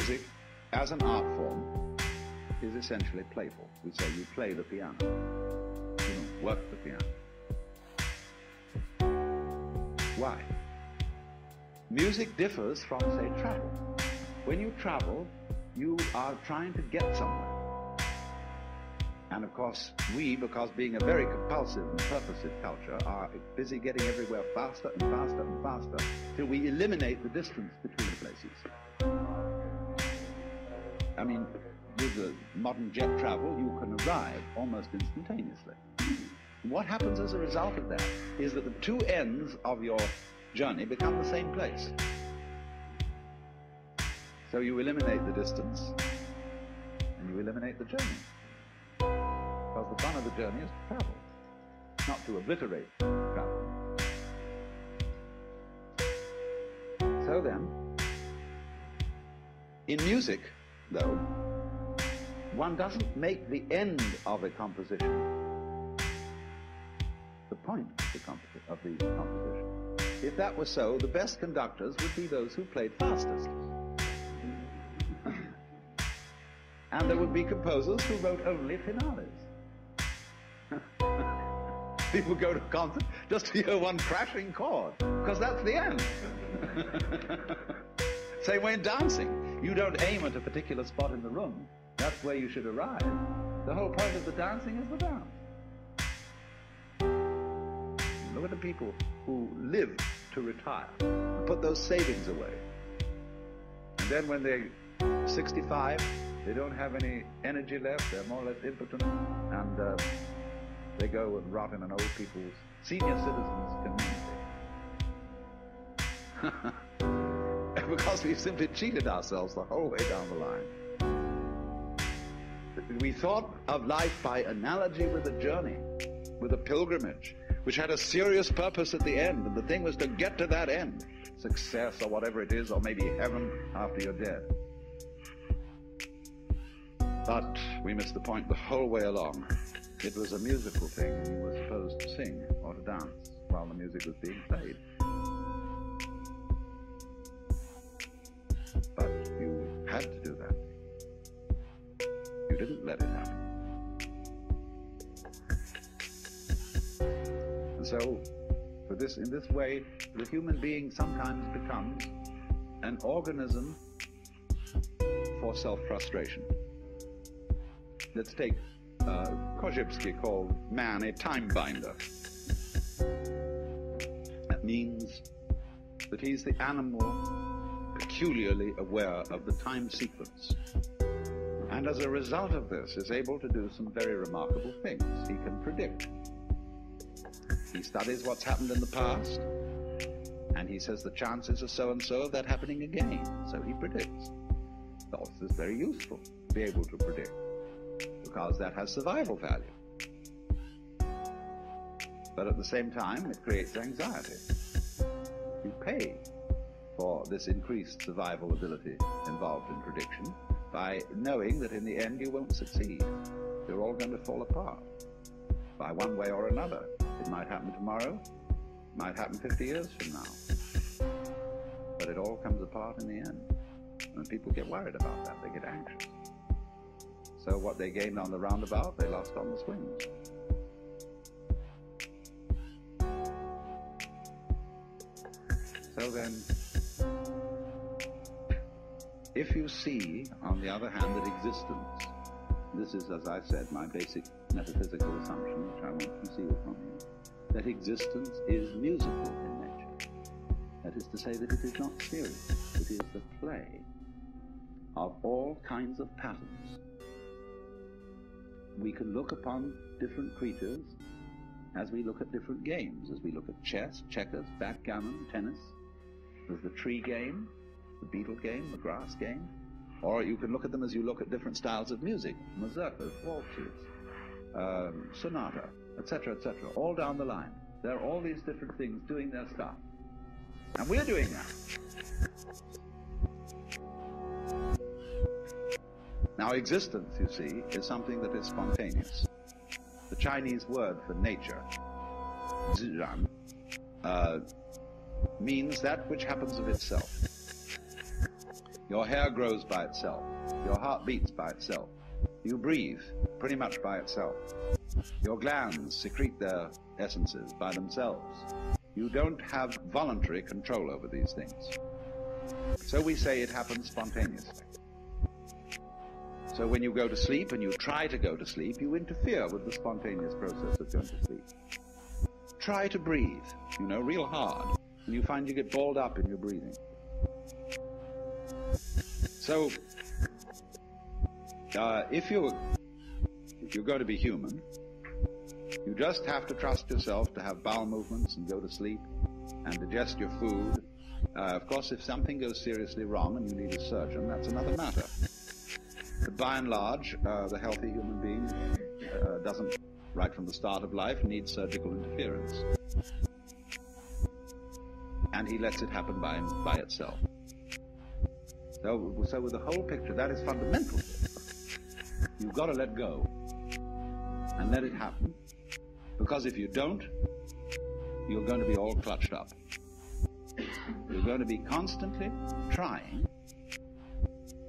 music as an art form is essentially playful. We say you play the piano, you don't work the piano. Why? Music differs from, say, travel. When you travel, you are trying to get somewhere. And of course, we, because being a very compulsive and purposive culture, are busy getting everywhere faster and faster and faster till we eliminate the distance between the places. I mean, with the modern jet travel, you can arrive almost instantaneously. What happens as a result of that is that the two ends of your journey become the same place. So you eliminate the distance and you eliminate the journey. Because the fun of the journey is to travel, not to obliterate travel. So then, in music, though, one doesn't make the end of a composition the point of the, composi- of the composition. If that were so, the best conductors would be those who played fastest. and there would be composers who wrote only finales. People go to concert just to hear one crashing chord, because that's the end. Same way in dancing. You don't aim at a particular spot in the room. That's where you should arrive. The whole point of the dancing is the dance. Look at the people who live to retire and put those savings away. And then when they're 65, they don't have any energy left, they're more or less impotent, and uh, they go and rot in an old people's senior citizens community. because we've simply cheated ourselves the whole way down the line. We thought of life by analogy with a journey, with a pilgrimage, which had a serious purpose at the end, and the thing was to get to that end, success or whatever it is, or maybe heaven after you're dead. But we missed the point the whole way along. It was a musical thing, and you were supposed to sing or to dance while the music was being played. But you had to do that. You didn't let it happen. And so, for this, in this way, the human being sometimes becomes an organism for self-frustration. Let's take uh, called man a time binder. That means that he's the animal peculiarly aware of the time sequence. And as a result of this, is able to do some very remarkable things. He can predict. He studies what's happened in the past, and he says the chances are so and so of that happening again. So he predicts. Thus, it's very useful to be able to predict, because that has survival value. But at the same time, it creates anxiety. You pay for this increased survival ability involved in prediction by knowing that in the end you won't succeed. You're all going to fall apart by one way or another. It might happen tomorrow, it might happen 50 years from now. But it all comes apart in the end. And people get worried about that, they get anxious. So what they gained on the roundabout, they lost on the swings. So then, if you see, on the other hand, that existence, this is, as I said, my basic metaphysical assumption, which I won't conceal from you, that existence is musical in nature. That is to say that it is not serious, it is the play of all kinds of patterns. We can look upon different creatures as we look at different games, as we look at chess, checkers, backgammon, tennis. There's the tree game, the beetle game, the grass game. Or you can look at them as you look at different styles of music, mazurkas, waltzes, um, sonata, etc., etc., all down the line. There are all these different things doing their stuff. And we're doing that. Now, existence, you see, is something that is spontaneous. The Chinese word for nature, zhiran, uh, means that which happens of itself. Your hair grows by itself. Your heart beats by itself. You breathe pretty much by itself. Your glands secrete their essences by themselves. You don't have voluntary control over these things. So we say it happens spontaneously. So when you go to sleep and you try to go to sleep, you interfere with the spontaneous process of going to sleep. Try to breathe, you know, real hard, and you find you get balled up in your breathing. So, uh, if you're if you're going to be human, you just have to trust yourself to have bowel movements and go to sleep and digest your food. Uh, of course, if something goes seriously wrong and you need a surgeon, that's another matter. But by and large, uh, the healthy human being uh, doesn't, right from the start of life, need surgical interference. And he lets it happen by, by itself. So, so with the whole picture, that is fundamental. You've got to let go and let it happen. Because if you don't, you're going to be all clutched up. You're going to be constantly trying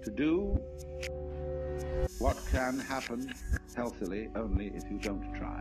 to do what can happen healthily only if you don't try.